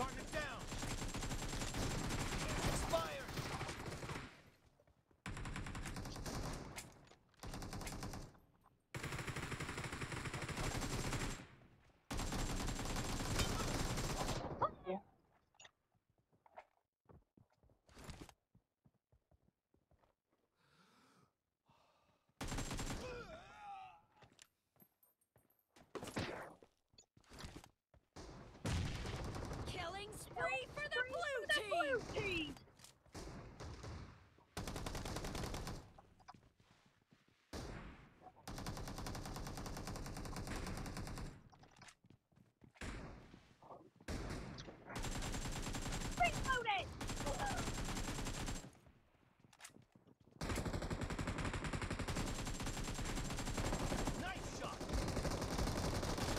Target down. Expired. Killing spree for the blue team! Reloaded! Nice shot.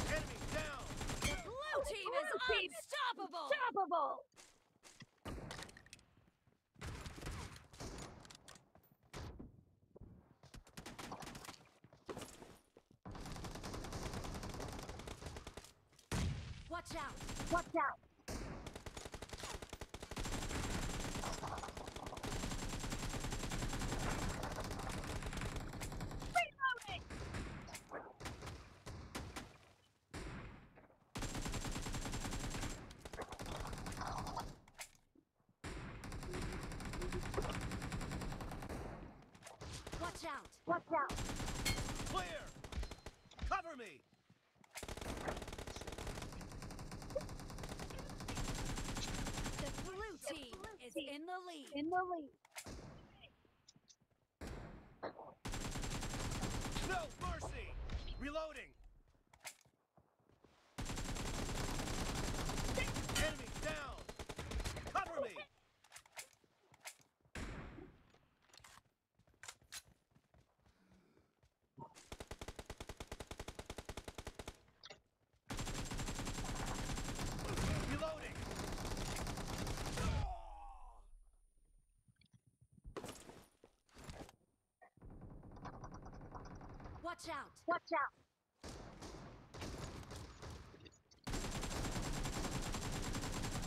Enemy! Watch out! Watch out! Reloading! Watch out! Watch out! Clear. Cover me. The blue team is in the lead. In the lead. No mercy. Reloading. Enemy down. Cover me. Reloading. Watch out! Watch out!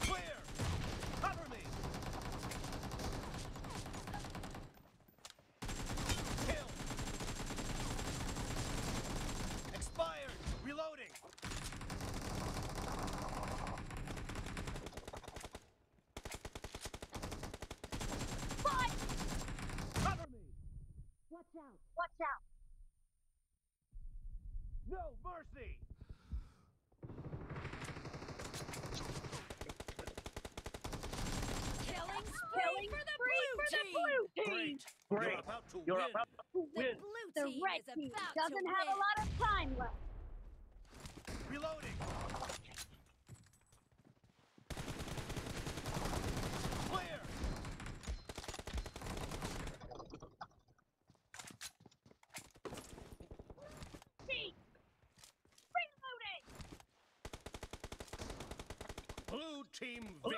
Clear. Cover me. Kill. Expired. Reloading. Fight! Cover me. Watch out! Watch out! No mercy. Killing spree Killing for the blue for the team! blue team! Great. You're about to You're win. about to The win. blue The red is team about doesn't have win. a lot of time left. Reloading. Clear. Team! Reloading! Blue team